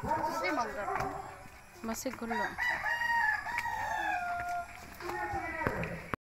Masih mangga.